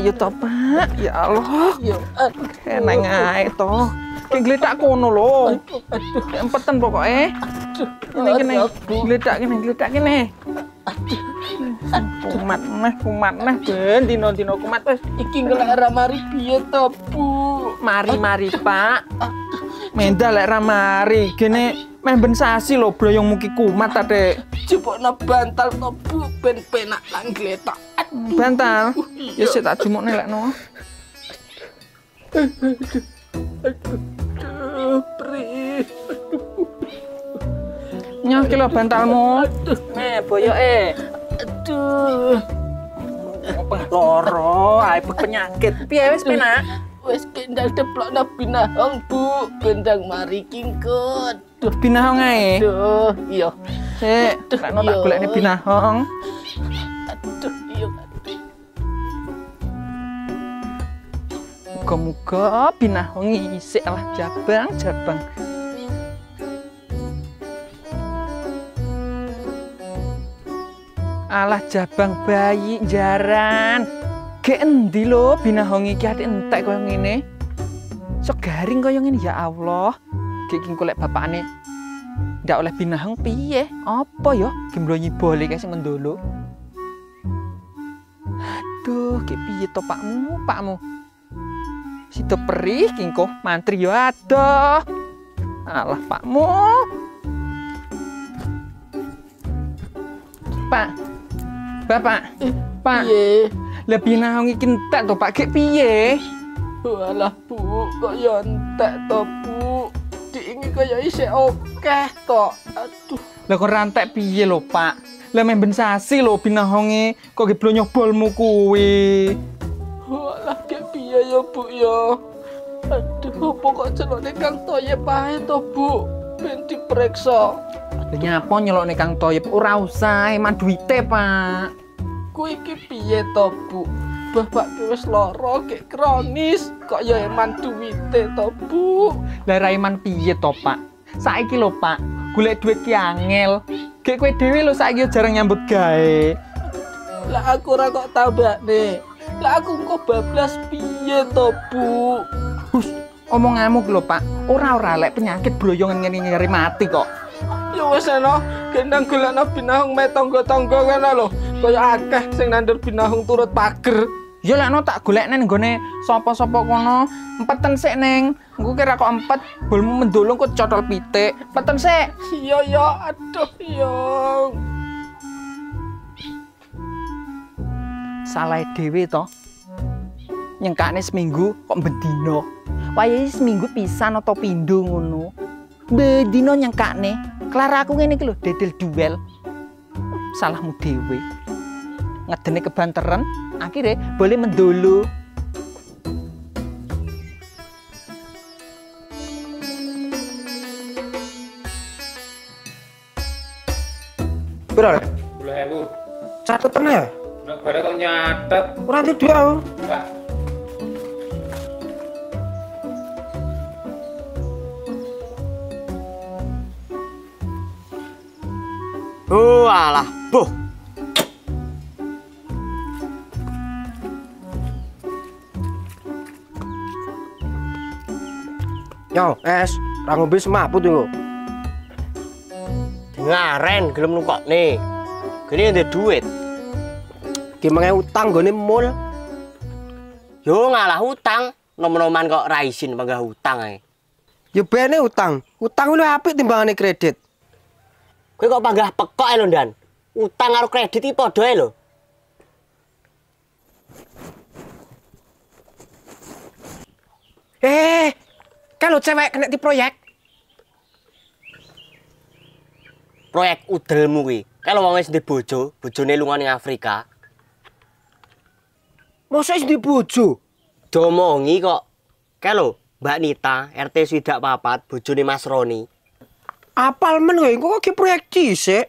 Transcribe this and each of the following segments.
Ayo to, Pak. Ya Allah. Eneng ae to. Gletak kono lho. Empetan pokoke. aduh. Kene Gletak kene, gletak kene. Kumat neh, kumat neh ben dino-dino kumat wis. Iki ngelak ramari piye to, Bu? Mari mari, Pak. Menda lek ra mari. Gene meh ben sasi lho bloyong muki kumat ta, Dek. Jebokna bantal to, Bu, ben penak lang gletak. Bantal. Ya sik tak jumukne lek no. Aduh, Pri. Nyoh ki lho bantalmu. Aduh, Nih, boyoke. aduh. Apa loro, ae penyakit. Piye wis penak? Wes kendal deplok na binahong, Bu. Bendang mari kingkut. Duh, Binahong ae. duh, iya. Sik, tak Iya. golekne binahong. Aduh, Muga-muga binahong isik lah jabang-jabang. Alah jabang bayi jaran. Ge endi lho binahong iki ati entek koyo ngene. Sok garing koyo ngene ya Allah. Ge iki golek bapakne. Ndak oleh binahong piye? Apa ya? Gimblonyi bole kae sing mendolo. Aduh, ge piye to pakmu, pakmu? Situ perih kingko mantri yo adoh. Alah pakmu. Pak. Bapak. Pak. Piye? Lebih nahong iki entek to Pak Gek piye? Walah, Bu, kok yo entek to, Bu. Diingi kaya isih akeh to. Aduh, Lah kok rantek piye lho Pak? Lah men ben sasi lho binahonge kok ge blonyo bolmu kuwi. Ya, Bu ya. Aduh, apa kok celokne Kang Toyib ae to, Bu? Ben diperiksa. Lah nyapa nyelokne Kang Toyib ora usah eman duwite Pak. Ku iki piye to, Bu? Bapak ki wis lara, kek kronis, kok ya eman duwite to, Bu? Lah Raiman piye to, Pak? Saiki lho, Pak, golek duit ki angel. Gek kowe dhewe lho saiki jarang nyambut gawe. Lah aku ora kok tambakne. Lah aku kok bablas piye to, Bu? Hus, omonganmu ki lho, Pak. Ora-ora lek penyakit bloyongan ngene ngeri mati kok. Ya wis ana, gendang golekno binahung me tangga-tangga ngono lho. Kaya akeh sing nandur binahung turut pager. Ya lek no tak golekne nggone sapa-sapa kono. Empeten sik ning. Engko kira kok empet, bolmu mendulung kok cotol pitik. Empeten sik. Iya ya, aduh iya. Salah dhewe to. Nyengkane seminggu kok bendino. Wayahe seminggu pisan atau pindho ngono. Bendino nyengkane. Kelar aku ngene iki lho dedel duel. Salahmu dhewe. Ngedene kebanteran, akhirnya boleh mendolo. Piro? Le? Boleh aku. Catet tenan ya? Nek bareng kok nyatet. Ora di duit aku. Pak. Oh, alah, boh. Yo, es, ra ngombe semaput yo. Ngaren gelem nukokne. Gene ndek duit. Ki mengen utang gone mul. Yo ngalah utang, nom-noman kok ra isin panggah utang ae. Yo bene utang. Utang lu apik timbangane kredit. Kowe kok panggah pekok lho, Dan. Utang karo kredit iki padha ae lho. Eh, kalau cewek kena di proyek, Proyek udelmu kuwi. Kalau wong wis ndek bojo, bojone lunga ning Afrika, masa wis di bojo? domongi kok. Kalau Mbak Nita, RT swidak papat, bojone Mas Roni. Apal men kowe, kok ki proyek dhisik.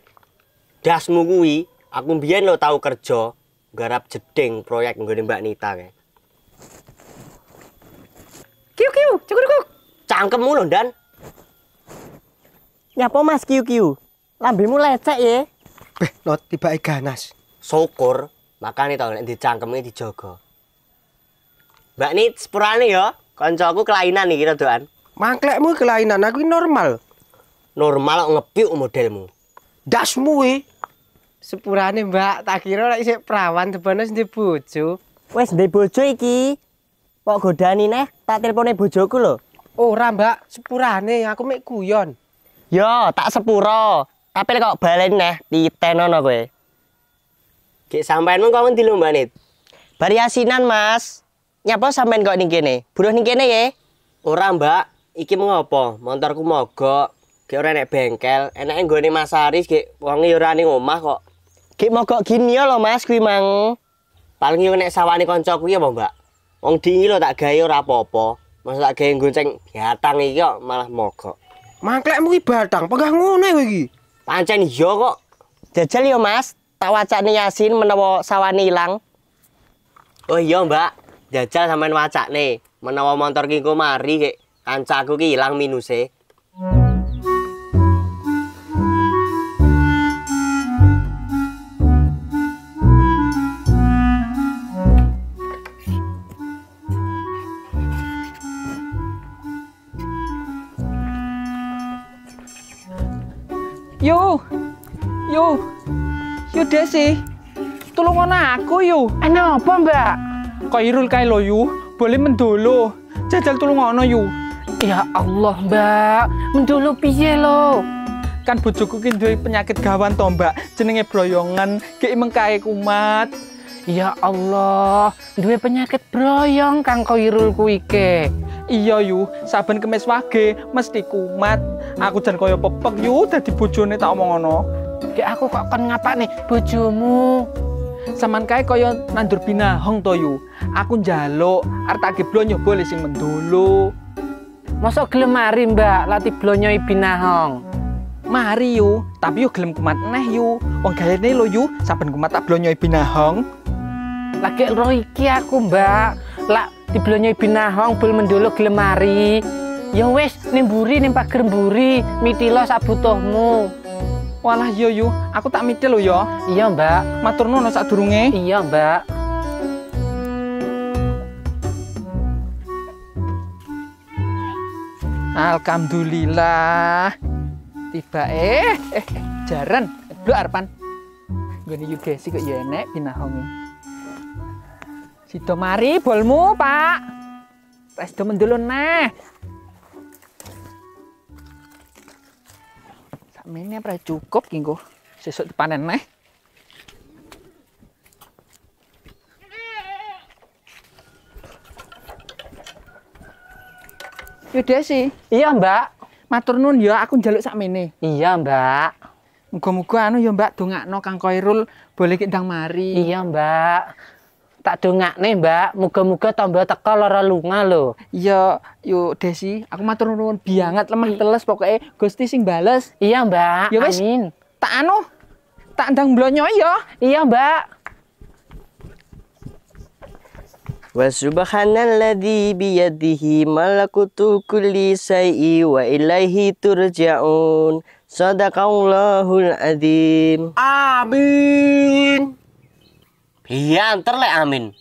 Dasmu kuwi, aku mbiyen lo tau kerja garap jeding proyek nggone Mbak Nita kae. Kiu kiu, cukur kuk. Cangkemmu lho, Dan. Nyapa Mas kiu kiu? Lambemu lecek ya. Beh, lo tiba ganas. Syukur, makane to nek dicangkeme dijaga. Mbak Nit, sepurane ya. Koncoku kelainan nih kira doan. Mangklekmu kelainan aku normal. Normal kok ngepiuk modelmu. Dasmu we. Sepurane mbak, tak kira lek isih perawan debane sing bojo. Wes ndek bojo iki. Kok godani neh, tak telepone bojoku lho. Ora mbak, sepurane aku mek guyon. Yo, tak sepuro. Tapi kok balen neh ditenono kowe. Gek sampeanmu kok ngendi lho Mbak Nit? Bari asinan, Mas. Nyapa sampean kok ning kene? Buruh ning kene ya. Ora Mbak, iki mengopo? Motorku mogok. Gek ora enek bengkel, enake nggone Mas Aris gek wonge ya ora ning omah kok. Gek mogok gini ya lho, Mas, kuwi mang. Paling yo nek sawane kancaku ya apa, Mbak? Wong dingi lho tak gawe ora apa-apa. Masa tak gawe gonceng biatang iki kok malah mogok. Mangklekmu iki batang, pegah ngono kowe iki. Pancen iya kok. Jajal yo, Mas. Tak wacane Yasin menawa sawane ilang. Oh iya, Mbak. Jajal sampean wacakne. Menawa motor ki mari gek kancaku ki ilang minuse. Desi. Tolong aku yo. Ana apa, Mbak? Kok Irul kae lo yu, boleh mendolo. Jajal tulung ngono yu. Ya Allah, Mbak. Mendulu piye lo? Kan bojoku ki duwe penyakit gawan to, Mbak. Jenenge broyongan, ki mengkae kumat. Ya Allah, duwe penyakit broyong Kang Koirul kuwi ke. Iya yu, saben kemis wage mesti kumat. Aku jan kaya pepek yu dadi bojone tak omong ngono. Ki aku kok kon ngapa nih bojomu? Saman kae kaya nandur binahong to yu. Aku njaluk arep tak geblo nyoba le sing mendolo. Mosok gelem mari, Mbak, lati blonyoi binahong. Mari yu, tapi yo gelem kumat neh yu. Wong gayane lo yu, saben kumat tak blonyoi binahong. Lagi roh iki aku, Mbak. Lak diblonyoi binahong bel mendolo gelem mari. Ya wis, ning mburi ning pager mburi, mitilo sak butuhmu. Walah yo yu, aku tak mitil lo yo. Iya, Mbak. Matur nuwun sadurunge. Iya, Mbak. Alhamdulillah. Tiba eh eh jaran blok arepan. Gone yu Desi kok ya enek binahong. Sido mari bolmu, Pak. Tes do mendolo neh. Sakmene ora cukup ki engko. Sesuk dipanen neh. Yo Desi, Iya, Mbak. matur nuwun ya aku njaluk sakmene. Iya, Mbak. Muga-muga anu ya Mbak dongakno Kang Koirul boleh kindang mari. Iya, Mbak. Tak dongakne, Mbak. Muga-muga tambah teka lara lunga lho. Iya, yo Desi, aku matur nuwun bianget lemah teles pokoknya Gusti sing bales. Iya, Mbak. Ya wis. Amin. Tak anu, tak ndang blonyo ya. Iya, Mbak. Wa subhanalladzi biyadihi malakutu kulli syai'i wa ilaihi turja'un. Sadaqallahul adzim. Amin. Bianter lek amin.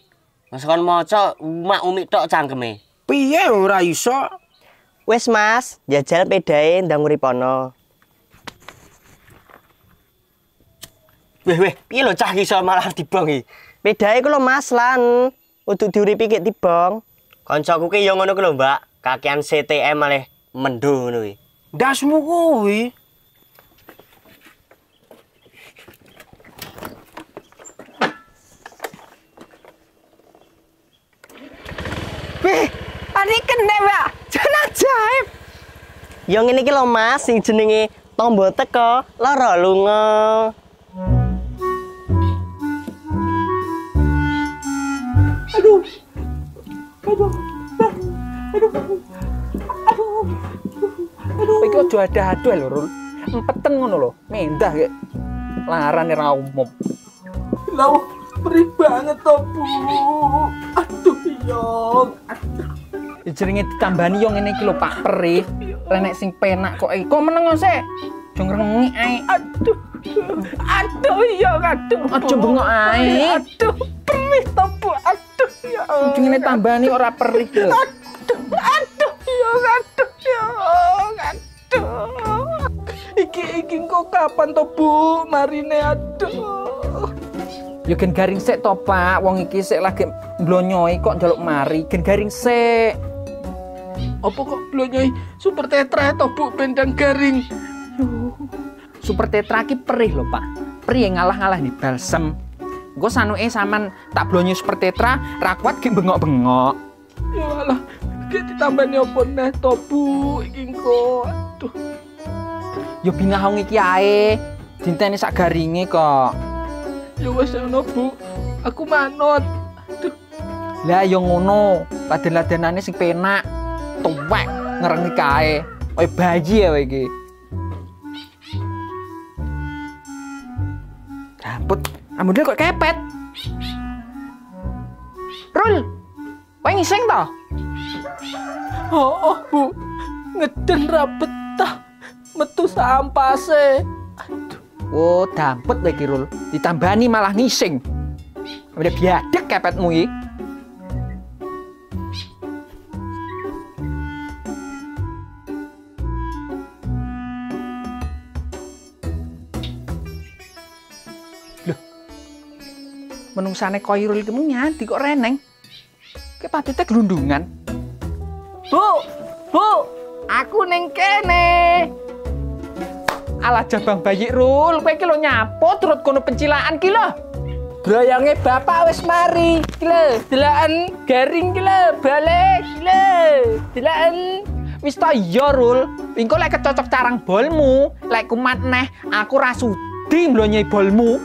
Mas kon maca mak umi tok cangkeme. Piye ora iso? Wes Mas, jajal pedae ndang uripono. Weh weh, piye lho cah iso malah dibong iki? Pedae ku lho Mas lan untuk diuripi kek tibang. Kancaku ki ya ngono ku lho, Mbak. Kakean CTM malah mendo ngono kuwi. Dasmu kuwi. Yang ini ki lho Mas sing jenenge tombo teko lara lunga. Kowe iki aja ada-ada lho, Rul. Empeten ngono lho, mendah kek. Larane ra umum. Lah, perih banget toh, Bu. Aduh, Yong. Ya jenenge ditambani yo ngene iki lho, Pak Perih. Renek sing penak kok iki. Kok meneng sik? Aja ngrengi ae. Aduh. Aduh, Yong. Aduh. Aja bengok ae. Aduh, perih toh, Bu. Aduh, ya Ujungnya tambah nih ora perih lho. Aduh, ya aduh, ya aduh. Iki iki kok kapan to, Bu? Marine aduh. Ya gen garing sik to, Pak. Wong iki sik lagi mblonyoi kok njaluk mari. Gen garing sik. Apa kok blonyoi super tetra to, Bu, bendang garing. Super Tetra ki perih lho, Pak. Perih yang ngalah-ngalah nih balsem. Engko sanuke sampean tak blonyo Super Tetra ra kuat ki bengok-bengok. Ya Allah, kayak ditambahnya apa neh to, Bu? Iki kok aduh. Ya binahong iki ae. Dinteni sak garinge kok. Ya wis ono, Bu. Aku manut. Aduh, Lah ya ngono, laden-ladenane sing penak. Tuwek ngerengi kae. Kaya bayi ya kowe iki. Rambut, rambutnya kok kepet. Rul, kowe ngising to? oh, oh Bu. Ngeden ra betah. Metu sampase. Oh, dampet kowe iki Rul. Ditambani malah ngising. Udah biadek kepetmu iki. Menungsane iki mung nyanti kok reneng. Ke patite glundungan. Bu, Bu, aku ning kene. Alah jabang bayi Rul, kowe iki lho nyapo turut kono pencilaan ki lho. Droyonge bapak wis mari. Ki lho, delakan garing ki lho, balik ki lho. Delakan Wis ta iya Rul, engko lek kecocok carang bolmu, lek kumat neh aku ra sudi mlonyai bolmu.